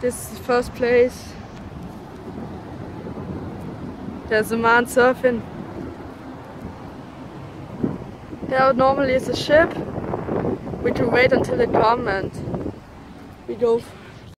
This is the first place. There's a man surfing. There normally is a ship. We can wait until they come and we go